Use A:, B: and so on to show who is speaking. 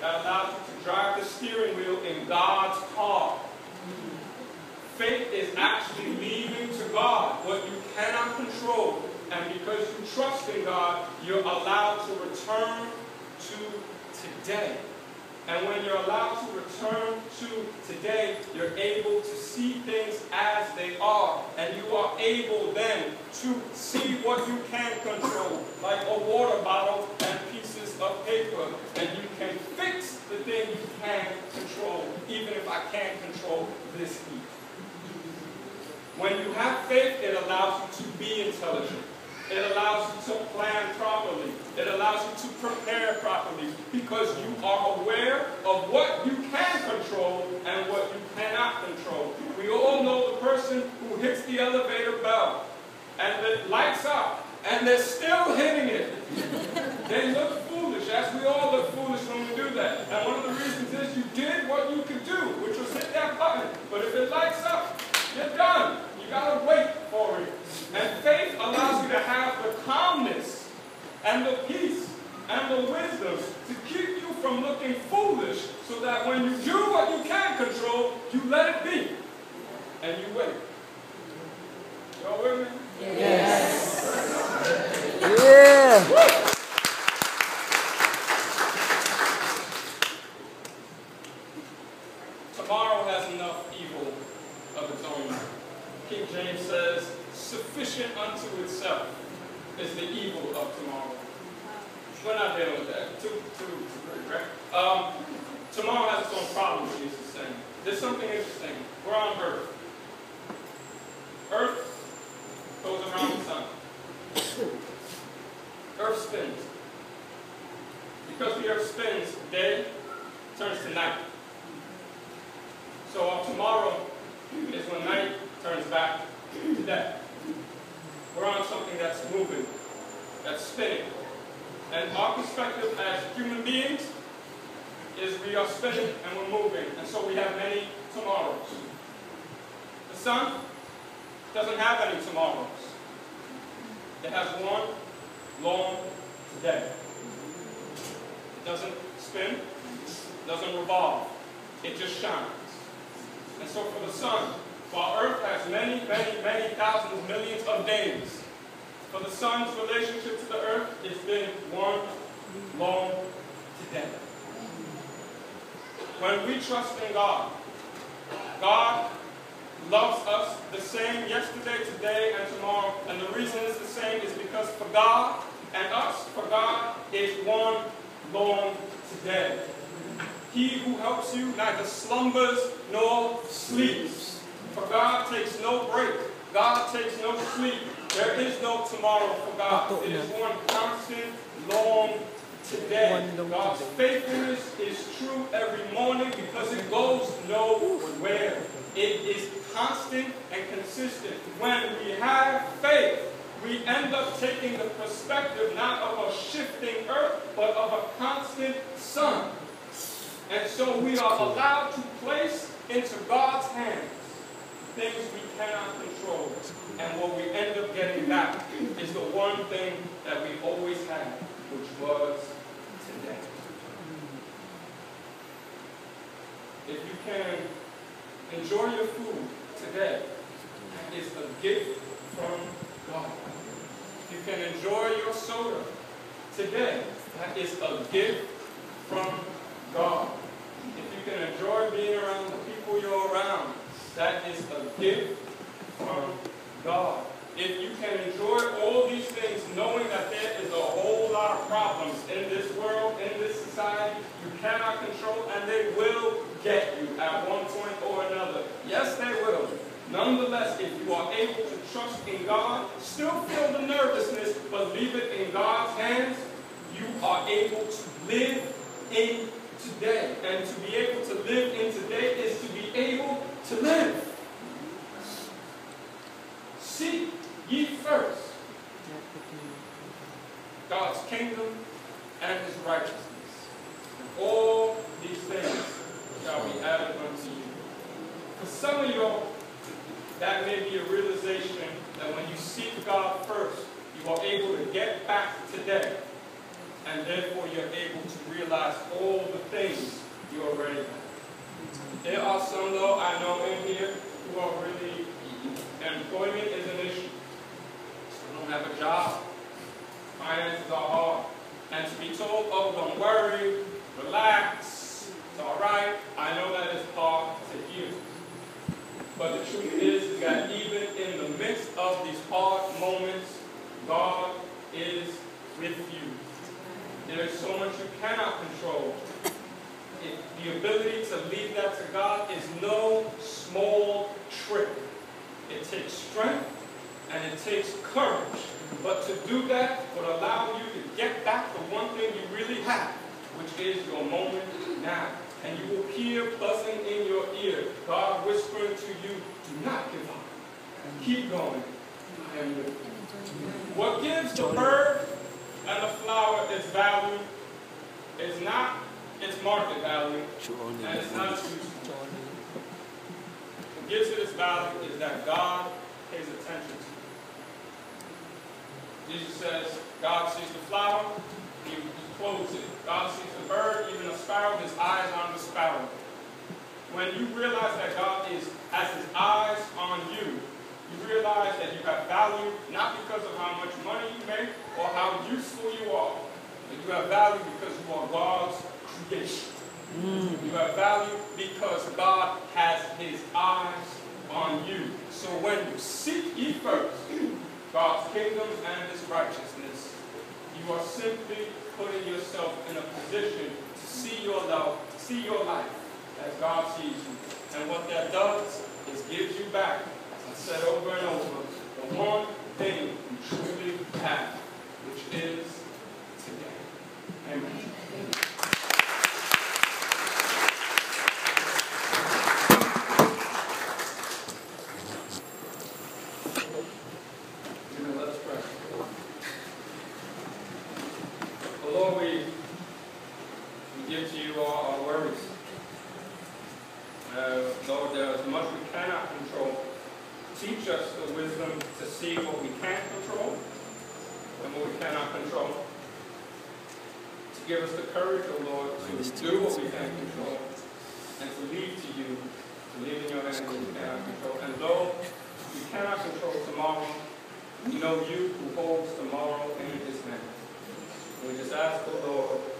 A: that allows you to drive the steering wheel in God's car. Faith is actually leaving to God what you cannot control. And because you trust in God, you're allowed to return to today. And when you're allowed to return to today, you're able to see things as they are. And you are able then to see what you can control, like a water bottle and pieces of paper. And you can fix the thing you can control, even if I can't control this heat. When you have faith, it allows you to be intelligent. It allows you to plan properly. It allows you to prepare properly because you are aware of what you can control and what you cannot control. We all know the person who hits the elevator bell and it lights up and they're still hitting it. they look foolish, as we all look foolish when we do that. And one of the reasons is you did what you could do, which was hit that button. But if it lights up, you're done. You gotta wait for it. And faith allows you to have the calmness and the peace and the wisdom to keep you from looking foolish so that when you do what you can control, you let it be. And you wait. Y'all with me?
B: Yes. Yeah.
A: Tomorrow has enough evil of its own. King James says, sufficient unto itself is the evil of tomorrow. We're not dealing with that. Too, too, too great, right? Um, tomorrow has its own problems, Jesus is saying. There's something interesting. We're on Earth. Earth goes around the sun. Earth spins. Because the Earth spins, day turns to night. So tomorrow is when night turns back to day. We're on something that's moving, that's spinning. And our perspective as human beings is we are spinning and we're moving. And so we have many tomorrows. The sun doesn't have any tomorrows. It has one long today. It doesn't spin, it doesn't revolve. It just shines. And so for the sun, while Earth has many, many, many thousands, millions of days, for the sun's relationship to the earth, it's been one long today. When we trust in God, God loves us the same yesterday, today, and tomorrow. And the reason it's the same is because for God and us, for God, it's one long today. He who helps you neither slumbers nor sleeps. For God takes no break. God takes no sleep. There is no tomorrow for God. It is one constant, long today. God's faithfulness is true every morning because it goes nowhere. It is constant and consistent. When we have faith, we end up taking the perspective not of a shifting earth, but of a constant sun. And so we are allowed to place into God's hands things we cannot control. And what we end up getting back is the one thing that we always had, which was today. If you can enjoy your food today, it's a gift from God. If you can enjoy your soda today, that is a gift from God. If you can enjoy being around the people you're around, that is a gift from God. If you can enjoy all these things knowing that there is a whole lot of problems in this world, in this society, you cannot control, and they will get you at one point or another. Yes, they will. Nonetheless, if you are able to trust in God, still feel the nervousness, but leave it in God's hands, you are able to live in today. And to be able to live in today is to be able to live. Seek ye first God's kingdom and his righteousness. And all these things shall be added unto you. For some of you, that may be a realization that when you seek God first, you are able to get back today and therefore you're able to realize all the things you already have. There are some, though, I know in here who are really, employment is an issue. Some don't have a job. Finances are hard. And to be told, oh, don't worry, relax, it's all right, I know that is hard to hear. But the truth is, is that even in the midst of these hard moments, God is with you. There is so much you cannot control. It, the ability to leave that to God is no small trick. It takes strength and it takes courage. But to do that would allow you to get back the one thing you really have, which is your moment now. And you will hear buzzing in your ear, God whispering to you, do not give up. Keep going. I am with you. What gives the bird and the flower its value is not its market value, and it's not its use. What gives it its value is that God pays attention to it. Jesus says, God sees the flower, he, he clothes it. God sees the bird, even a sparrow, his eyes on the sparrow. When you realize that God is has his eyes on you, you realize that you have value not because of how much money you make or how useful you are, but you have value because you are God's creation. Mm. You have value because God has his eyes on you. So when you seek ye first God's kingdom and his righteousness, you are simply putting yourself in a position to see your love, see your life as God sees you. And what that does is gives you back said over and over, the one thing you truly have, which is today. Amen. Lord, we, we give to you all our worries. Uh, Lord, there is much we cannot control. Teach us the wisdom to see what we can control and what we cannot control. To give us the courage, O oh Lord, to do what we can control and to leave to you, to leave in your hands what we cannot control. And though we cannot control tomorrow, we know you who holds tomorrow in his hands. We just ask, O oh Lord,